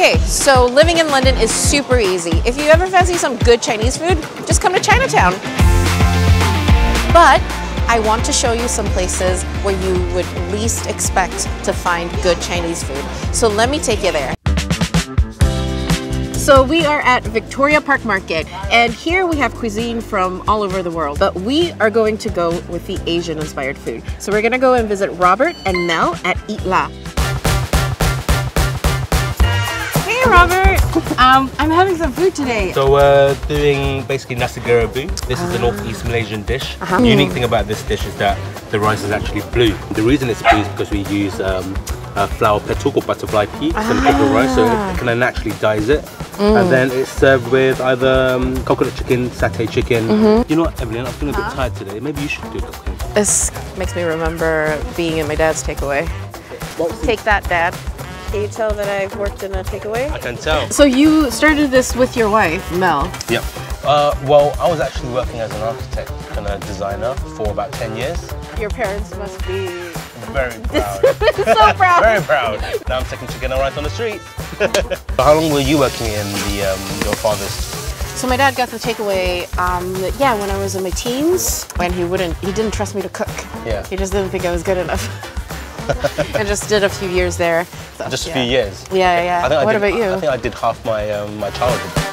Okay, so living in London is super easy. If you ever fancy some good Chinese food, just come to Chinatown. But I want to show you some places where you would least expect to find good Chinese food. So let me take you there. So we are at Victoria Park Market and here we have cuisine from all over the world, but we are going to go with the Asian inspired food. So we're gonna go and visit Robert and Mel at Eah Lah. Robert! um, I'm having some food today. So we're doing basically nasi kerabu. This is a northeast Malaysian dish. Uh-huh. The unique thing about this dish is that the rice is actually blue. The reason it's blue is because we use um, uh, flower petal called butterfly pea instead of pepper rice, so it kind of naturally dyes it. And then it's served with either um, coconut chicken, satay chicken. You know what, Evelyn, I'm feeling a bit tired today. Maybe you should do cooking. This makes me remember being in my dad's takeaway. Take that, Dad. Can you tell that I've worked in a takeaway? I can tell. So you started this with your wife, Mel. Yep. Uh, well, I was actually working as an architect and a designer for about 10 years. Your parents must be Very proud. so proud. Very proud. Now I'm taking chicken right on the street. How long were you working in the um, your father's? So my dad got the takeaway, um, yeah, when I was in my teens, when he wouldn't, he didn't trust me to cook. Yeah. He just didn't think I was good enough. I just did a few years there. So, Just a yeah. few years. Yeah, yeah. I think I what did- about you? I think I did half my um, my childhood.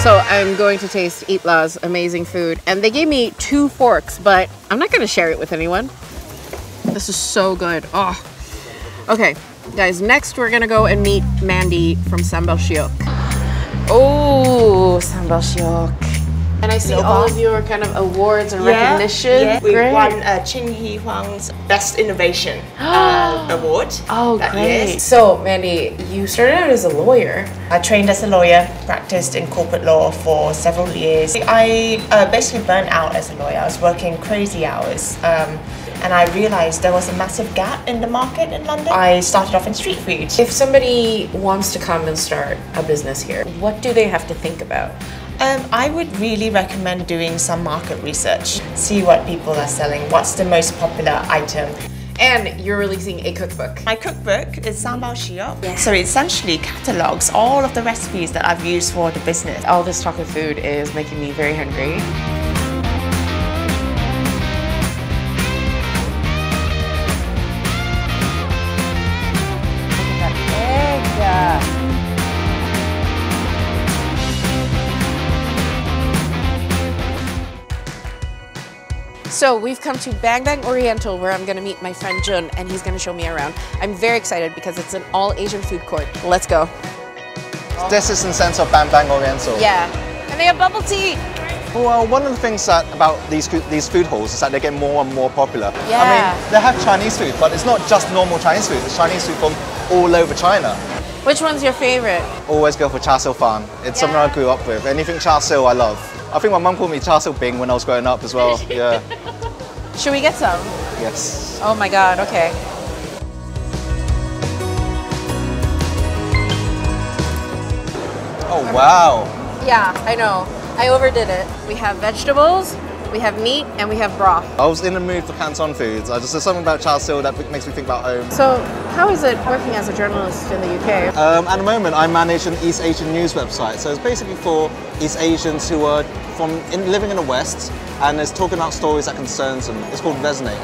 So I'm going to taste Eah Lah's amazing food, and they gave me two forks, but I'm not going to share it with anyone. This is so good. Oh. Okay, guys. Next, we're gonna go and meet Mandy from Sambal Shiok. Oh, Sambal Shiok. And I see all of your kind of awards and recognition. Yeah, we Great. won uh, Qing He Huang's Best Innovation uh, Award. Oh, that great. year. So, Mandy, you started out as a lawyer. I trained as a lawyer, practiced in corporate law for several years. I uh, basically burnt out as a lawyer. I was working crazy hours. Um, and I realized there was a massive gap in the market in London. I started off in street food. If somebody wants to come and start a business here, what do they have to think about? Um, I would really recommend doing some market research. See what people are selling, what's the most popular item. And you're releasing a cookbook. My cookbook is Sambal Shiok. So it essentially catalogs all of the recipes that I've used for the business. All this talk of food is making me very hungry. So we've come to Bang Bang Oriental where I'm gonna meet my friend Jun and he's gonna show me around. I'm very excited because it's an all Asian food court. Let's go. This is in the sense of Bang Bang Oriental. Yeah. And they have bubble tea. Well, one of the things that about these these food halls is that they get more and more popular. Yeah. I mean, they have Chinese food, but it's not just normal Chinese food. It's Chinese food from all over China. Which one's your favorite? Always go for char siu fan. It's something I grew up with. Anything char siu, I love. I think my mum called me char siu bing when I was growing up as well. Yeah. Should we get some? yes. Oh my god, okay. Oh wow. Yeah, I know. I overdid it. We have vegetables, we have meat, and we have broth. I was in the mood for Canton foods. I just there's something about char siu that makes me think about home. So, how is it working as a journalist in the UK? Um, at the moment, I manage an East Asian news website. So it's basically for East Asians who are from in, living in the West and is talking about stories that concerns them. It's called Resonate.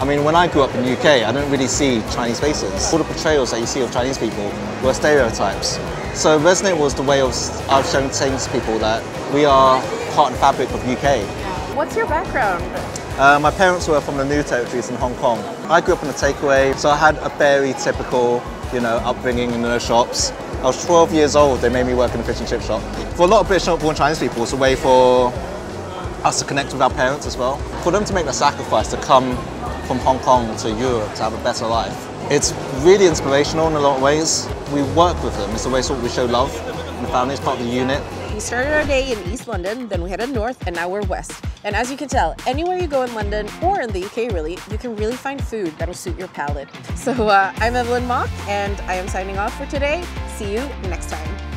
I mean, when I grew up in the UK, I don't really see Chinese faces. All the portrayals that you see of Chinese people were stereotypes. So Resonate was the way of of showing to people that we are part and fabric of UK. What's your background? Uh, my parents were from the New Territories in Hong Kong. I grew up in a takeaway, so I had a very typical, you know, upbringing in those shops. I was 12 years old, they made me work in a fish and chip shop. For a lot of British born Chinese people, it's a way for us to connect with our parents as well. For them to make the sacrifice to come from Hong Kong to Europe to have a better life. It's really inspirational in a lot of ways. We work with them, it's the way sort of we show love in the family, it's part of the unit. We started our day in East London, then we headed north, and now we're west. And as you can tell, anywhere you go in London, or in the UK really, you can really find food that'll suit your palate. So uh, I'm Evelyn Mok, and I am signing off for today. See you next time.